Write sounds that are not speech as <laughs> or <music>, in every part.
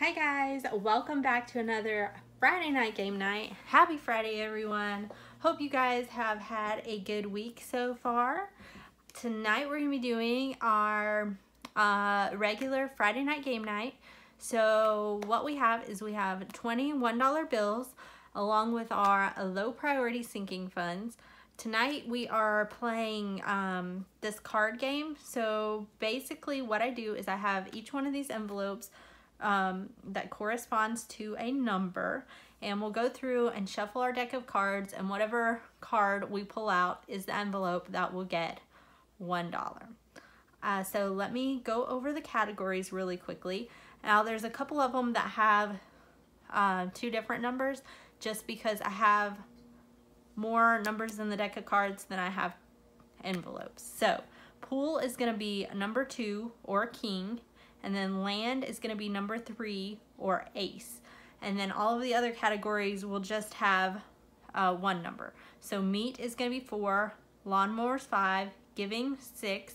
Hi guys, welcome back to another Friday night game night. Happy Friday everyone. Hope you guys have had a good week so far. Tonight we're going to be doing our uh, regular Friday night game night. So what we have is we have $21 bills along with our low priority sinking funds. Tonight we are playing um, this card game. So basically what I do is I have each one of these envelopes um, that corresponds to a number and we'll go through and shuffle our deck of cards and whatever card we pull out is the envelope that will get one dollar. Uh, so let me go over the categories really quickly. Now there's a couple of them that have uh, two different numbers just because I have more numbers in the deck of cards than I have envelopes. So pool is going to be number two or king and then land is going to be number three or ace. And then all of the other categories will just have uh, one number. So meat is going to be four, lawnmowers five, giving six,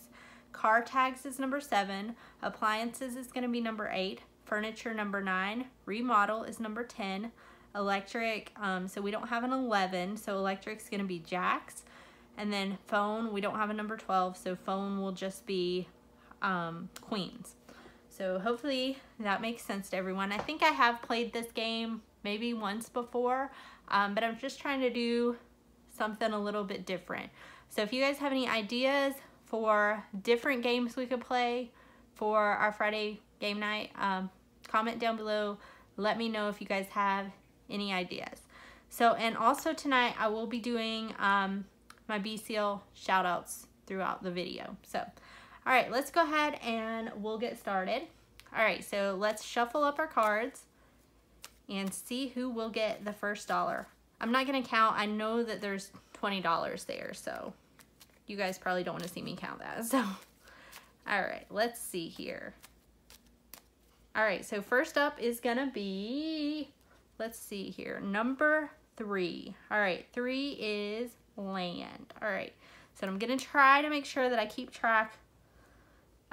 car tags is number seven, appliances is going to be number eight, furniture number nine, remodel is number 10, electric, um, so we don't have an 11, so electric is going to be jacks, and then phone, we don't have a number 12, so phone will just be um, queens. So hopefully that makes sense to everyone. I think I have played this game maybe once before, um, but I'm just trying to do something a little bit different. So if you guys have any ideas for different games we could play for our Friday game night, um, comment down below. Let me know if you guys have any ideas. So, and also tonight I will be doing um, my BCL shout outs throughout the video. So, all right, let's go ahead and we'll get started. All right, so let's shuffle up our cards and see who will get the first dollar. I'm not gonna count, I know that there's $20 there, so you guys probably don't wanna see me count that, <laughs> so. All right, let's see here. All right, so first up is gonna be, let's see here, number three. All right, three is land. All right, so I'm gonna try to make sure that I keep track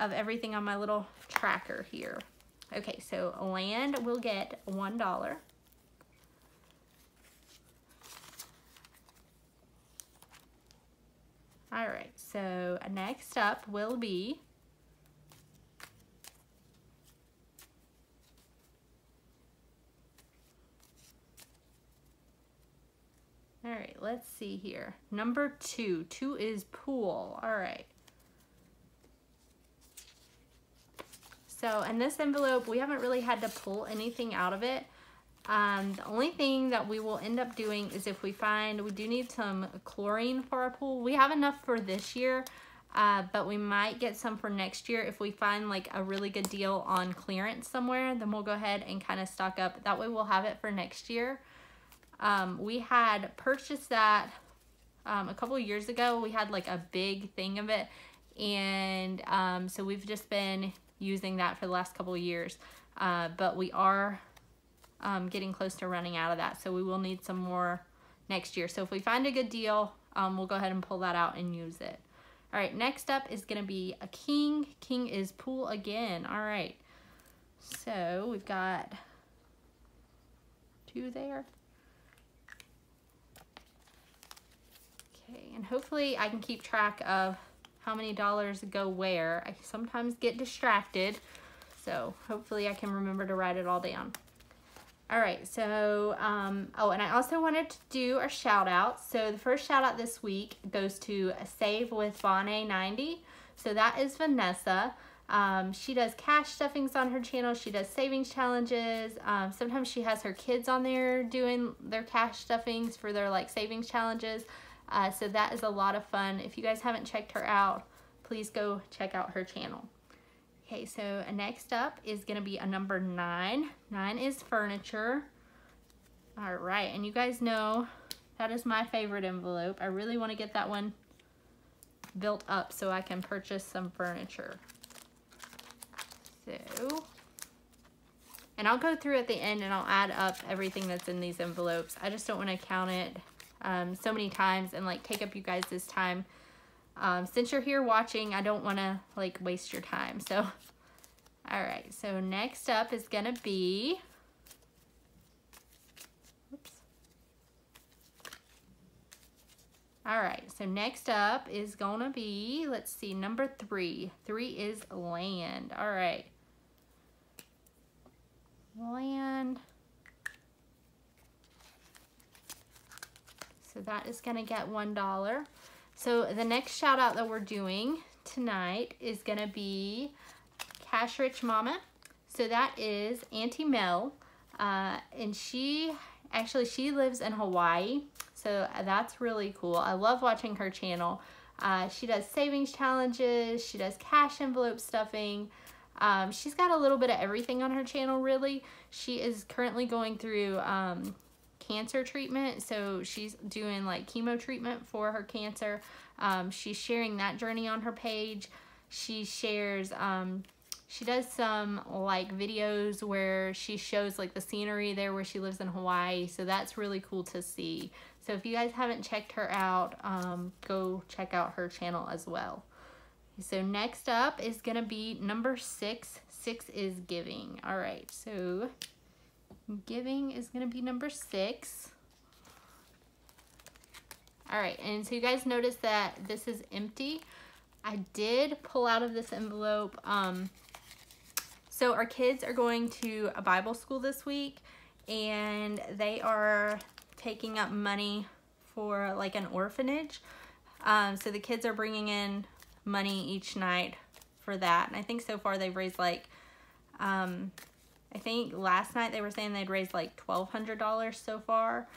of everything on my little tracker here. Okay, so land will get $1. All right, so next up will be All right, let's see here. Number two, two is pool. All right. So in this envelope, we haven't really had to pull anything out of it. Um, the only thing that we will end up doing is if we find, we do need some chlorine for our pool. We have enough for this year, uh, but we might get some for next year. If we find like a really good deal on clearance somewhere, then we'll go ahead and kind of stock up. That way we'll have it for next year. Um, we had purchased that um, a couple years ago. We had like a big thing of it. And um, so we've just been using that for the last couple of years. Uh, but we are um, getting close to running out of that. So we will need some more next year. So if we find a good deal, um, we'll go ahead and pull that out and use it. All right, next up is gonna be a king. King is pool again. All right, so we've got two there. Okay, and hopefully I can keep track of how many dollars go where. I sometimes get distracted, so hopefully I can remember to write it all down. All right, so, um, oh, and I also wanted to do a shout out. So the first shout out this week goes to Save with Bonnie 90. So that is Vanessa. Um, she does cash stuffings on her channel. She does savings challenges. Um, sometimes she has her kids on there doing their cash stuffings for their like savings challenges. Uh, so that is a lot of fun. If you guys haven't checked her out, please go check out her channel. Okay, so next up is going to be a number nine. Nine is furniture. All right, and you guys know that is my favorite envelope. I really want to get that one built up so I can purchase some furniture. So, and I'll go through at the end and I'll add up everything that's in these envelopes. I just don't want to count it um, so many times and like take up you guys this time. Um, since you're here watching, I don't want to like waste your time. So <laughs> All right, so next up is gonna be, oops. All right, so next up is gonna be, let's see, number three. Three is land. All right. Land. So that is gonna get $1. So the next shout out that we're doing tonight is gonna be Cash Rich Mama. So that is Auntie Mel. Uh, and she, actually she lives in Hawaii. So that's really cool. I love watching her channel. Uh, she does savings challenges. She does cash envelope stuffing. Um, she's got a little bit of everything on her channel, really. She is currently going through um, cancer treatment. So she's doing like chemo treatment for her cancer. Um, she's sharing that journey on her page. She shares, um, she does some like videos where she shows like the scenery there where she lives in Hawaii. So that's really cool to see. So if you guys haven't checked her out, um, go check out her channel as well. So next up is to be number six. Six is giving. All right, so giving is going to be number six. All right, and so you guys notice that this is empty. I did pull out of this envelope. Um, so our kids are going to a Bible school this week and they are taking up money for like an orphanage. Um, so the kids are bringing in money each night for that. And I think so far they've raised like, um, I think last night they were saying they'd raised like $1,200 so far.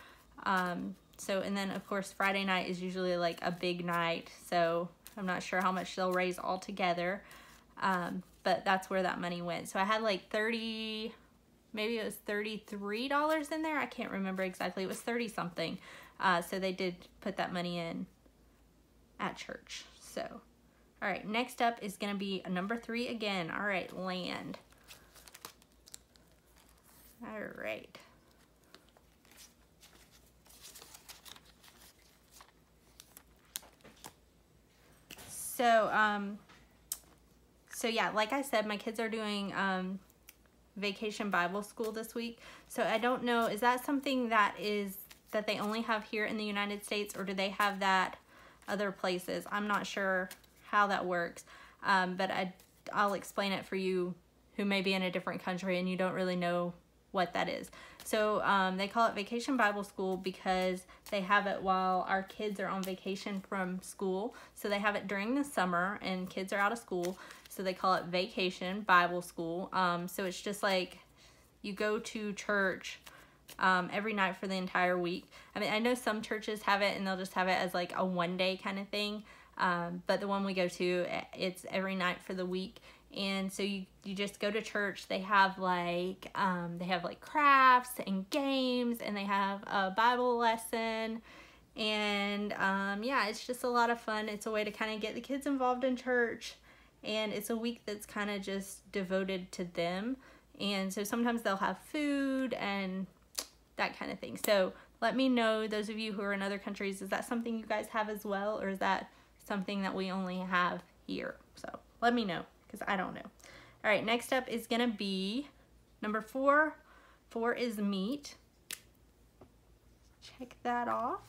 Um, so, and then of course Friday night is usually like a big night. So I'm not sure how much they'll raise all together. Um, but that's where that money went. So I had like 30, maybe it was $33 in there. I can't remember exactly. It was 30 something. Uh, so they did put that money in at church. So, all right, next up is going to be number three again. All right, land. All right. So, um, so yeah, like I said, my kids are doing um, vacation Bible school this week. So I don't know, is that something that is that they only have here in the United States or do they have that other places? I'm not sure how that works, um, but I, I'll explain it for you who may be in a different country and you don't really know what that is. So um, they call it Vacation Bible School because they have it while our kids are on vacation from school. So they have it during the summer and kids are out of school. So they call it Vacation Bible School. Um, so it's just like you go to church um, every night for the entire week. I mean, I know some churches have it and they'll just have it as like a one day kind of thing. Um, but the one we go to, it's every night for the week and so you you just go to church. They have like um, they have like crafts and games and they have a bible lesson. And um, yeah it's just a lot of fun. It's a way to kind of get the kids involved in church. And it's a week that's kind of just devoted to them. And so sometimes they'll have food and that kind of thing. So let me know those of you who are in other countries is that something you guys have as well or is that something that we only have here? So let me know because I don't know. All right, next up is gonna be number four. Four is meat. Check that off.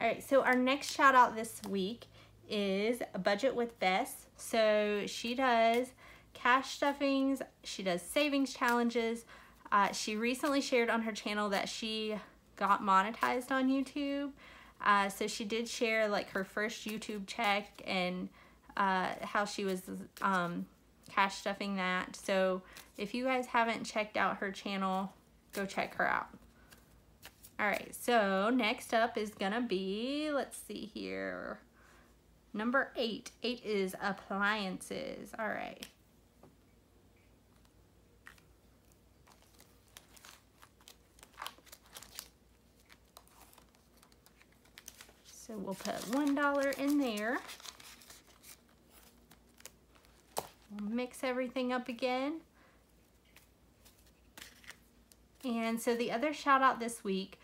All right, so our next shout out this week is Budget with Bess. So she does cash stuffings, she does savings challenges, uh, she recently shared on her channel that she got monetized on YouTube. Uh, so she did share like her first YouTube check and uh, how she was um, cash stuffing that. So if you guys haven't checked out her channel, go check her out. All right, so next up is gonna be, let's see here, number eight. Eight is appliances. All right. So we'll put $1 in there. We'll mix everything up again. And so the other shout out this week,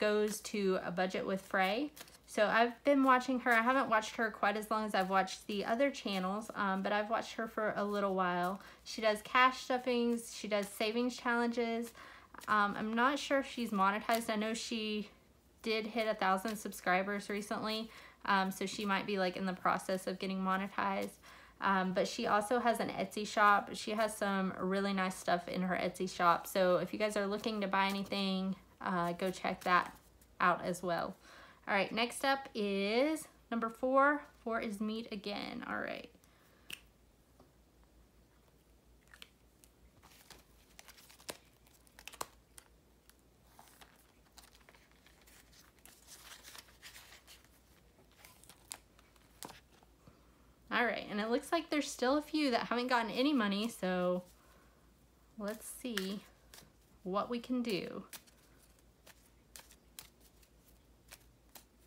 goes to a budget with Fre. So I've been watching her. I haven't watched her quite as long as I've watched the other channels, um, but I've watched her for a little while. She does cash stuffings. She does savings challenges. Um, I'm not sure if she's monetized. I know she did hit a thousand subscribers recently, um, so she might be like in the process of getting monetized. Um, but she also has an Etsy shop. She has some really nice stuff in her Etsy shop. So if you guys are looking to buy anything, uh, go check that out as well. All right, next up is number four. Four is meat again. All right. All right, and it looks like there's still a few that haven't gotten any money, so let's see what we can do.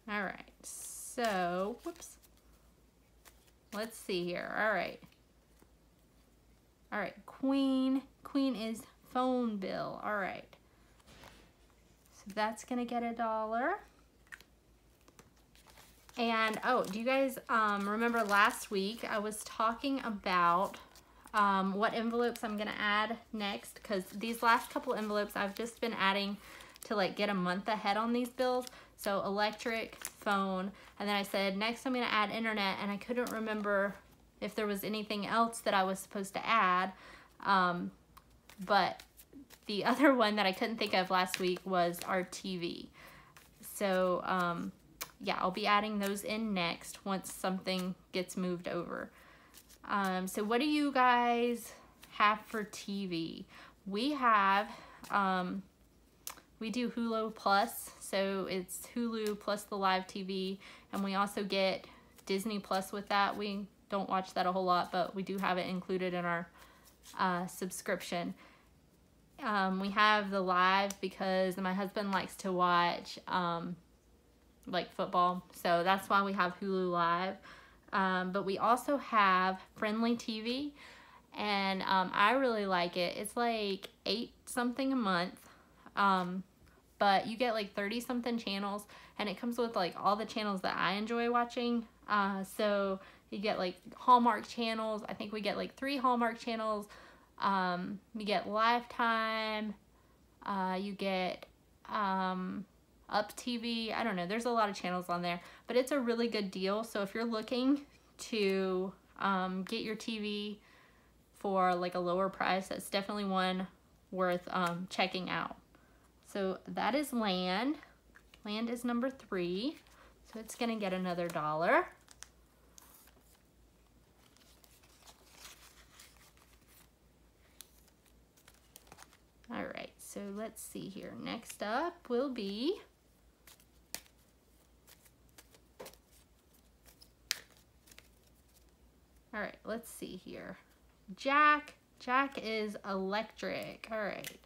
All right, so, whoops. Let's see here. All right. All right, Queen. Queen is phone bill. All right. So that's to get a dollar. And, oh, do you guys um, remember last week I was talking about um, what envelopes I'm to add next because these last couple envelopes I've just been adding to like get a month ahead on these bills. So electric, phone, and then I said next I'm to add internet and I couldn't remember if there was anything else that I was supposed to add. Um, but the <laughs> other one that I couldn't think of last week was our TV. So, um, yeah, I'll be adding those in next once something gets moved over. Um, so what do you guys have for TV? We have, um, we do Hulu Plus, so it's Hulu plus the live TV, and we also get Disney Plus with that. We don't watch that a whole lot, but we do have it included in our uh, subscription. Um, we have the live because my husband likes to watch um, like football. So that's why we have Hulu Live. Um, but we also have Frndly TV, and um, I really like it. It's like eight something a month, um, but you get like 30 something channels, and it comes with like all the channels that I enjoy watching. Uh, so you get like Hallmark channels. I think we get like three Hallmark channels. Um, you get Lifetime. Uh, you get um, up TV. I don't know. There's a lot of channels on there, but it's a really good deal. So if you're looking to um, get your TV for like a lower price, that's definitely one worth um, checking out. So that is land. Land is number three. So it's going to get another dollar. All right, so let's see here. Next up will be All right, let's see here. Jack. Jack is electric. All right.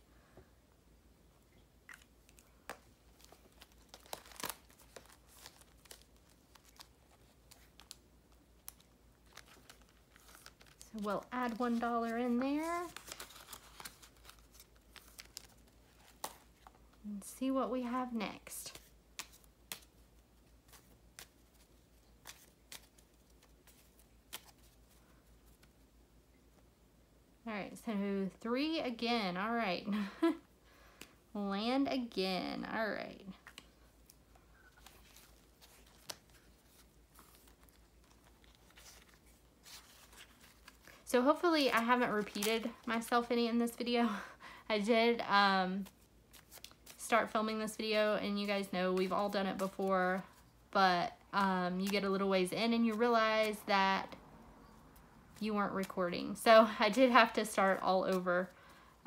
So we'll add $1 in there. And see what we have next. All right, so three again. All right. <laughs> Land again. All right. So hopefully I haven't repeated myself any in this video. <laughs> I did um, start filming this video and you guys know we've all done it before, but um, you get a little ways in and you realize that you weren't recording. So <laughs> I did have to start all over.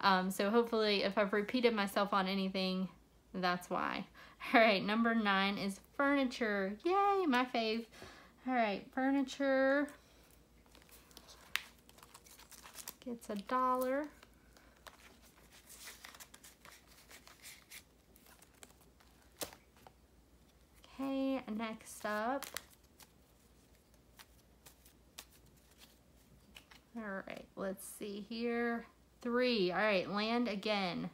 Um, so hopefully if I've repeated myself on anything, that's why. <laughs> All right, number nine is furniture. Yay, my fave. All right, furniture gets a dollar. Okay, next up All right, let's see here. Three. All right, land again.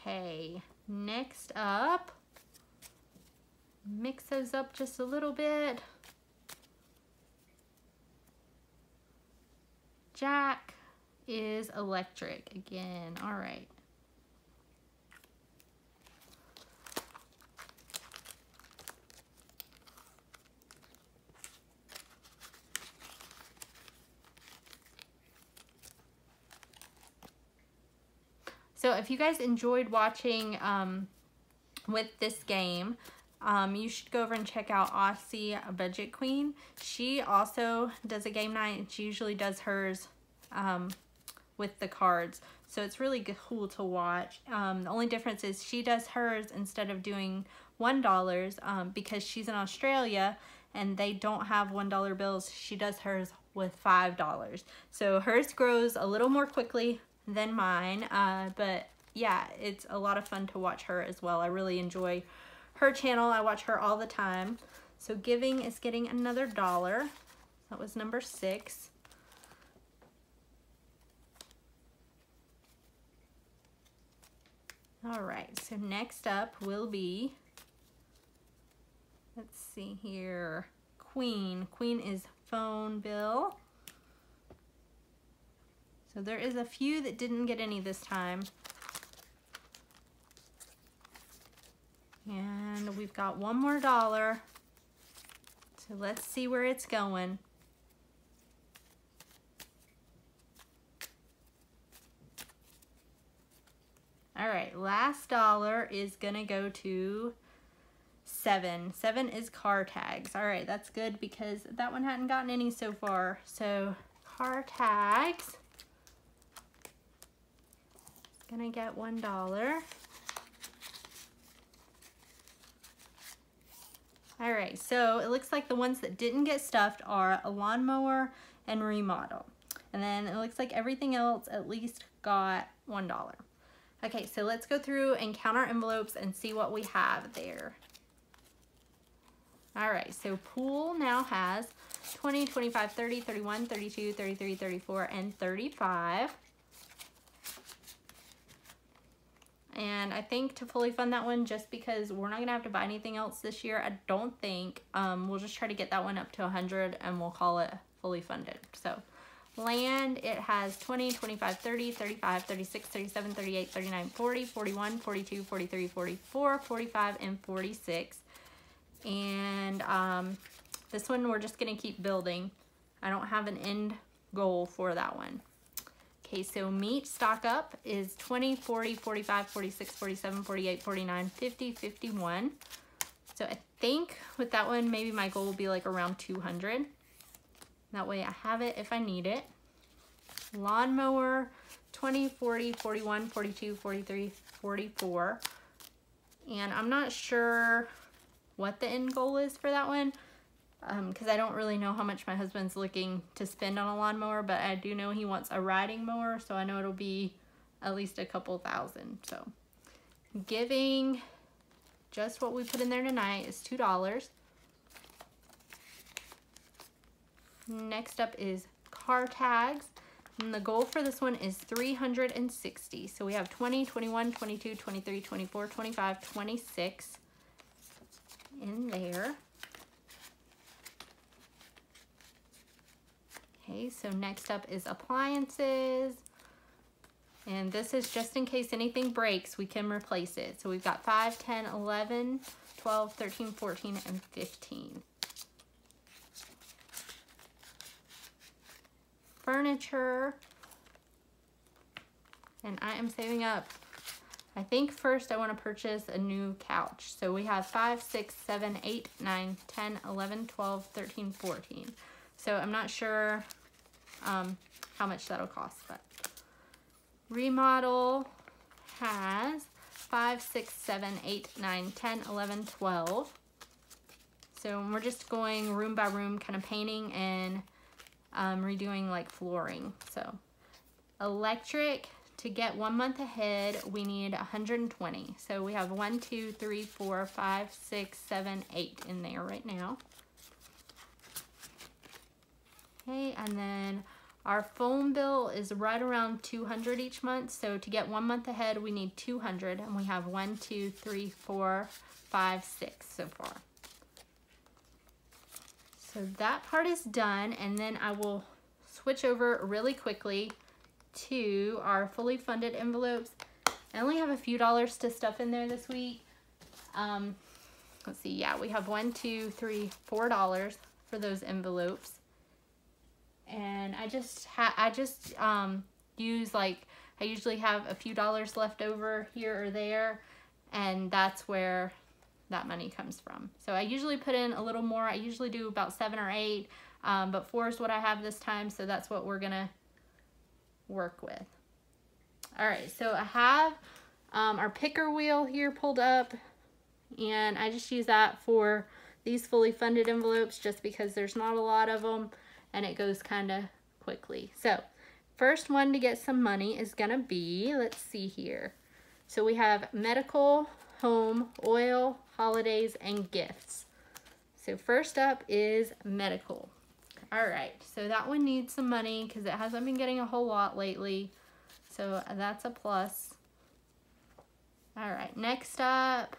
Okay, next up, mix those up just a little bit. Jack, is electric again. All right. So if you guys enjoyed watching um, with this game, um, you should go over and check out Aussie Budget Queen. She also does a game night and she usually does hers um, with the cards. So it's really cool to watch. Um, the only difference is she does hers instead of doing $1 um, because she's in Australia and they don't have $1 bills. She does hers with $5. So hers grows a little more quickly than mine. Uh, but yeah, it's a lot of fun to watch her as well. I really enjoy her channel. I watch her all the time. So giving is getting another dollar. That was number six. All right, so next up will be, let's see here, Queen. Queen is phone bill. So there is a few that didn't get any this time. And we've got one more dollar. So let's see where it's going. All right, last dollar is gonna go to seven. Seven is car tags. All right, that's good because that one hadn't gotten any so far. So car tags gonna get one dollar. All right, so it looks like the ones that didn't get stuffed are a lawnmower and remodel. And then it looks like everything else at least got $1. Okay, so let's go through and count our envelopes and see what we have there. All right, so pool now has 20, 25, 30, 31, 32, 33, 34, and 35. And I think to fully fund that one, just because we're not to have to buy anything else this year, I don't think, um, we'll just try to get that one up to 100 and we'll call it fully funded. So land, it has 20, 25, 30, 35, 36, 37, 38, 39, 40, 41, 42, 43, 44, 45, and 46. And um, this one we're just going to keep building. I don't have an end goal for that one. Okay, so meat stock up is 20, 40, 45, 46, 47, 48, 49, 50, 51. So I think with that one, maybe my goal will be like around 200. That way I have it if I need it. Lawnmower, 20, 40, 41, 42, 43, 44. And I'm not sure what the end goal is for that one because um, I don't really know how much my husband's looking to spend on a lawnmower, but I do know he wants a riding mower, so I know it'll be at least a couple thousand. So giving just what we put in there tonight is $2. Next up is car tags. And the goal for this one is 360. So we have 20, 21, 22, 23, 24, 25, 26 in there. Okay, so next up is appliances. And this is just in case anything breaks, we can replace it. So we've got 5, 10, 11, 12, 13, 14, and 15. Furniture. And I am saving up. I think first I want to purchase a new couch. So we have 5, 6, 7, 8, 9, 10, 11, 12, 13, 14. So I'm not sure um, how much that'll cost. But remodel has 5, 6, 7, 8, 9, 10, 11, 12. So we're just going room by room, kind of painting and um, redoing like flooring. So electric, to get one month ahead, we need 120. So we have one, two, three, four, five, six, seven, eight in there right now. Okay, and then Our phone bill is right around 200 each month. So to get one month ahead, we need 200 and we have one, two, three, four, five, six so far. So that part is done and then I will switch over really quickly to our fully funded envelopes. I only have a few dollars to stuff in there this week. Um, let's see, yeah, we have one, two, three, four dollars for those envelopes. And I just ha I just um, use like, I usually have a few dollars left over here or there, and that's where that money comes from. So I usually put in a little more. I usually do about seven or eight, um, but four is what I have this time, so that's what we're gonna work with. All right, so I have um, our picker wheel here pulled up, and I just use that for these fully funded envelopes just because there's not a lot of them, and it goes kind of quickly. So first one to get some money is gonna be, let's see here. So we have medical, home, oil, holidays, and gifts. So first up is medical. All right, so that one needs some money because it hasn't been getting a whole lot lately. So that's a plus. All right, next up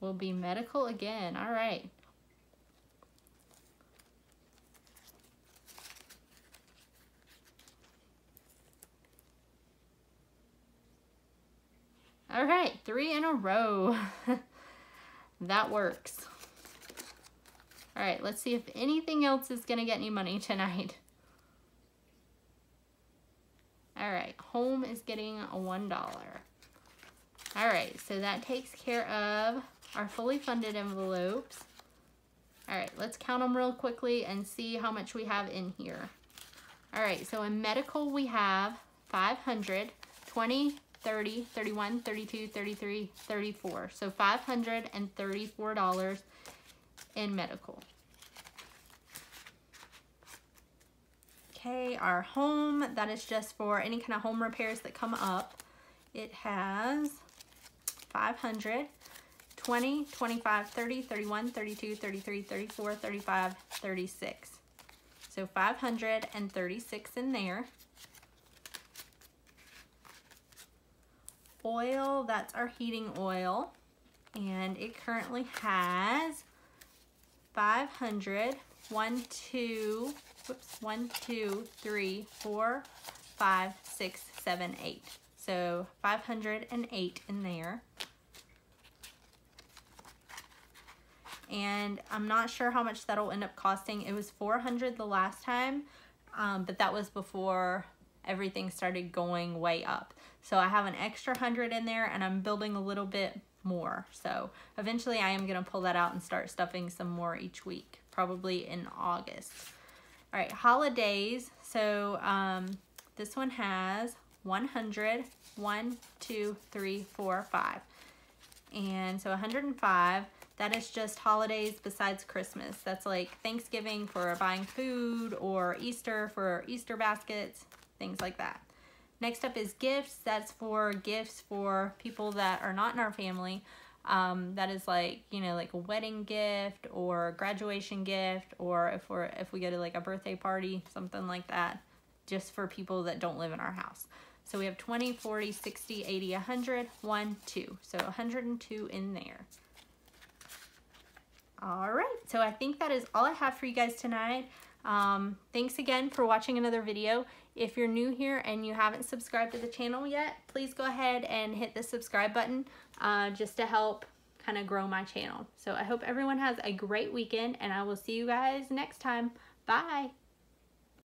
will be medical again. All right. All right, three in a row. <laughs> that works. All right, let's see if anything else is to get any money <laughs> tonight. All right, home is getting a $1. All right, so that takes care of our fully funded envelopes. All right, let's count them real quickly and see how much we have in here. All right, so in medical we have 500, 20, 30, 31, 32, 33, 34. So $534 in medical. Okay, our home, that is just for any kind of home repairs that come up. It has 500, 20, 25, 30, 31, 32, 33, 34, 35, 36. So 536 in there. Oil, that's our heating oil. And it currently has 500, one, two, whoops, one, two, three, four, five, six, seven, eight. So 508 in there. And I'm not sure how much that'll end up costing. It was 400 the last time, um, but that was before everything started going way up. So I have an extra 100 in there and I'm building a little bit more. So eventually I am going to pull that out and start stuffing some more each week, probably in August. All right, holidays. So um, this one has 100, 1, 2, 3, 4, 5. And so 105, that is just holidays besides Christmas. That's like Thanksgiving for buying food or Easter for Easter baskets, things like that. Next up is gifts. That's for gifts for people that are not in our family. Um, that is like, you know, like a wedding gift or graduation gift or if we're if we go to like a birthday party, something like that, just for people that don't live in our house. So we have 20, 40, 60, 80, 100, 1, 2. So 102 in there. All right, so I think that is all I have for you guys tonight. Um, thanks again for watching another video. If you're new here and you haven't subscribed to the channel yet, please go ahead and hit the subscribe button uh, just to help kind of grow my channel. So I hope everyone has a great weekend and I will see you guys next time. Bye.